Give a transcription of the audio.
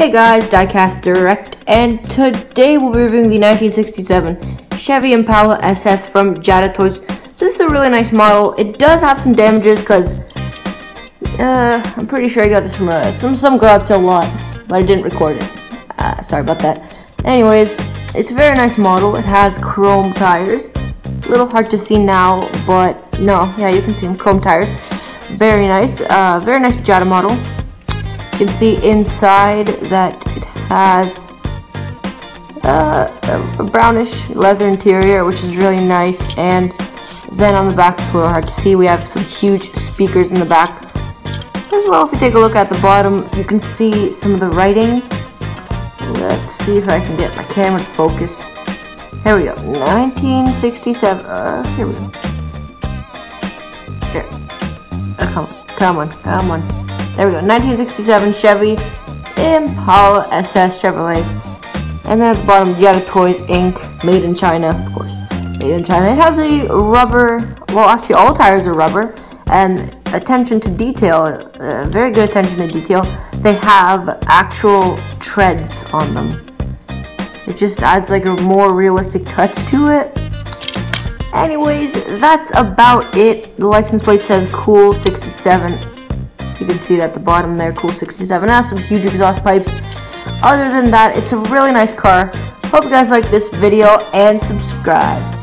Hey guys, Diecast Direct, and today we'll be reviewing the 1967 Chevy Impala SS from Jada Toys. So this is a really nice model. It does have some damages because uh, I'm pretty sure I got this from uh, some some garage sale lot, but I didn't record it. Uh, sorry about that. Anyways, it's a very nice model. It has chrome tires. A little hard to see now, but no, yeah, you can see them. Chrome tires. Very nice. Uh, very nice Jada model. You can see inside that it has uh, a brownish leather interior, which is really nice. And then on the back, it's a little hard to see. We have some huge speakers in the back. As well, if you take a look at the bottom, you can see some of the writing. Let's see if I can get my camera to focus. Here we go. 1967. Uh, here we go. Here. Uh, come on. Come on. Come on. There we go. 1967 Chevy Impala SS Chevrolet. And then at the bottom, Jada Toys Inc. Made in China, of course. Made in China. It has a rubber, well, actually, all tires are rubber. And attention to detail, uh, very good attention to detail. They have actual treads on them. It just adds like a more realistic touch to it. Anyways, that's about it. The license plate says Cool 67 you can see it at the bottom there, Cool 67. It has some huge exhaust pipes. Other than that, it's a really nice car. Hope you guys like this video and subscribe.